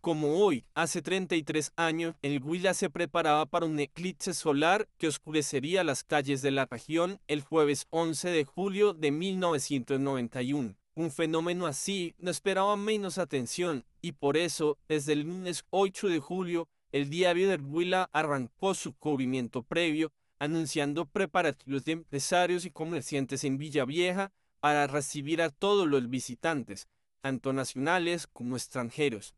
Como hoy, hace 33 años, el Huila se preparaba para un eclipse solar que oscurecería las calles de la región el jueves 11 de julio de 1991. Un fenómeno así no esperaba menos atención y por eso, desde el lunes 8 de julio, el diario del Huila arrancó su cubrimiento previo, anunciando preparativos de empresarios y comerciantes en Villavieja para recibir a todos los visitantes, tanto nacionales como extranjeros.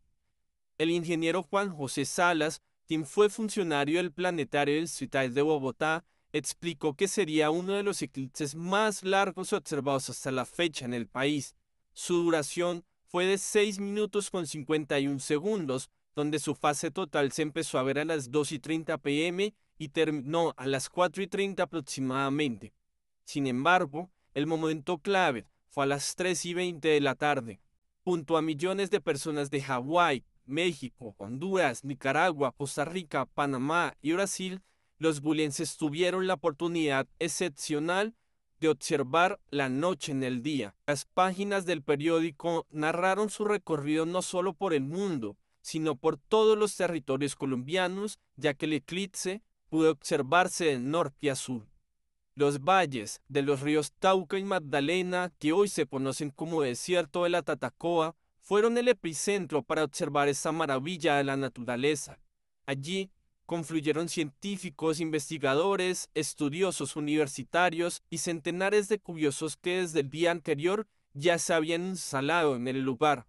El ingeniero Juan José Salas, quien fue funcionario del planetario del Ciudad de Bogotá, explicó que sería uno de los eclipses más largos observados hasta la fecha en el país. Su duración fue de 6 minutos con 51 segundos, donde su fase total se empezó a ver a las 2 y 30 pm y terminó a las 4 y 30 aproximadamente. Sin embargo, el momento clave fue a las 3 y 20 de la tarde. Junto a millones de personas de Hawái, México, Honduras, Nicaragua, Costa Rica, Panamá y Brasil, los bulenses tuvieron la oportunidad excepcional de observar la noche en el día. Las páginas del periódico narraron su recorrido no solo por el mundo, sino por todos los territorios colombianos, ya que el eclipse pudo observarse de norte a sur. Los valles de los ríos Tauca y Magdalena, que hoy se conocen como desierto de la Tatacoa, fueron el epicentro para observar esta maravilla de la naturaleza. Allí confluyeron científicos, investigadores, estudiosos universitarios y centenares de curiosos que desde el día anterior ya se habían instalado en el lugar.